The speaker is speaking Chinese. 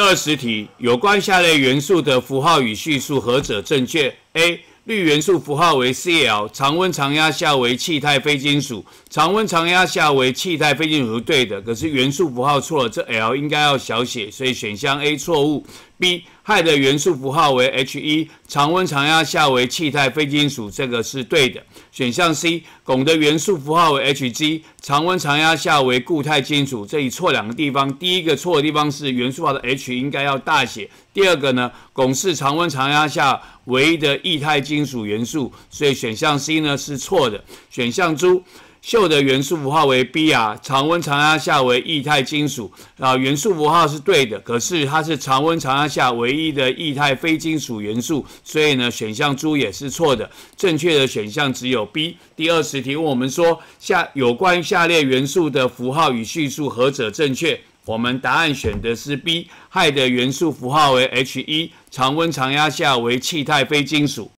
二十题，有关下列元素的符号与叙述何者正确？A. 氯元素符号为 Cl，常温常压下为气态非金属，常温常压下为气态非金属是对的，可是元素符号错了，这 L 应该要小写，所以选项 A 错误。B 氦的元素符号为 He，常温常压下为气态非金属，这个是对的。选项 C 汞的元素符号为 Hg，常温常压下为固态金属，这里错两个地方，第一个错的地方是元素符号的 H 应该要大写，第二个呢，汞是常温常压下唯一的液态金属元素，所以选项 C 呢是错的。选项 D。溴的元素符号为 B 啊常温常压下为液态金属啊，元素符号是对的，可是它是常温常压下唯一的液态非金属元素，所以呢，选项 D 也是错的，正确的选项只有 B。第二十题问我们说下有关下列元素的符号与叙述何者正确？我们答案选的是 B，氦的元素符号为 He，常温常压下为气态非金属。